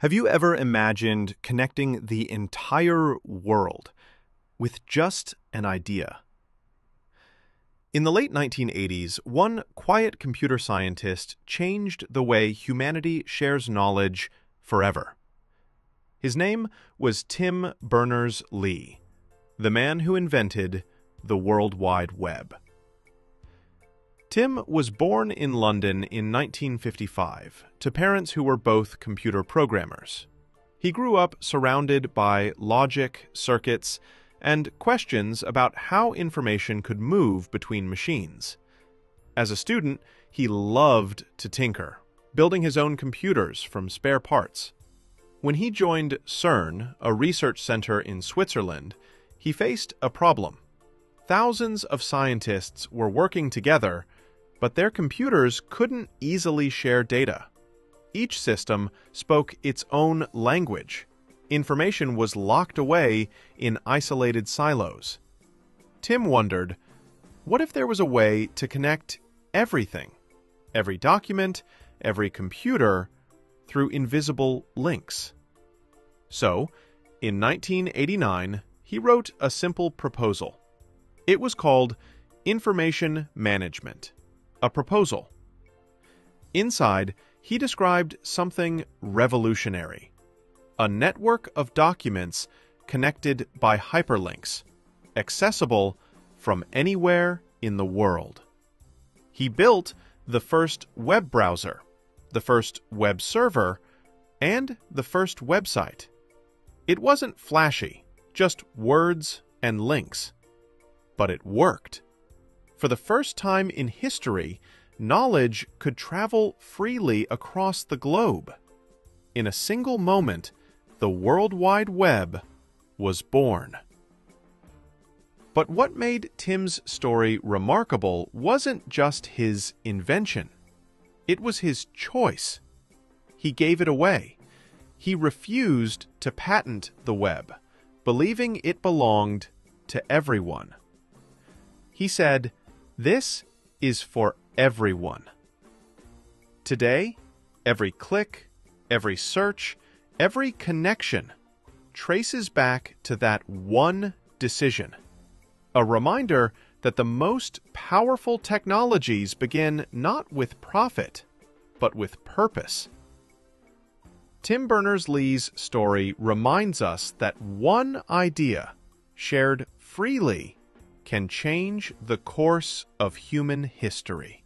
Have you ever imagined connecting the entire world with just an idea? In the late 1980s, one quiet computer scientist changed the way humanity shares knowledge forever. His name was Tim Berners-Lee, the man who invented the World Wide Web. Tim was born in London in 1955 to parents who were both computer programmers. He grew up surrounded by logic, circuits, and questions about how information could move between machines. As a student, he loved to tinker, building his own computers from spare parts. When he joined CERN, a research center in Switzerland, he faced a problem. Thousands of scientists were working together but their computers couldn't easily share data. Each system spoke its own language. Information was locked away in isolated silos. Tim wondered, what if there was a way to connect everything, every document, every computer, through invisible links? So, in 1989, he wrote a simple proposal. It was called Information Management a proposal. Inside, he described something revolutionary a network of documents connected by hyperlinks, accessible from anywhere in the world. He built the first web browser, the first web server, and the first website. It wasn't flashy, just words and links. But it worked. For the first time in history, knowledge could travel freely across the globe. In a single moment, the World Wide Web was born. But what made Tim's story remarkable wasn't just his invention. It was his choice. He gave it away. He refused to patent the web, believing it belonged to everyone. He said, this is for everyone. Today, every click, every search, every connection traces back to that one decision. A reminder that the most powerful technologies begin not with profit, but with purpose. Tim Berners-Lee's story reminds us that one idea, shared freely can change the course of human history.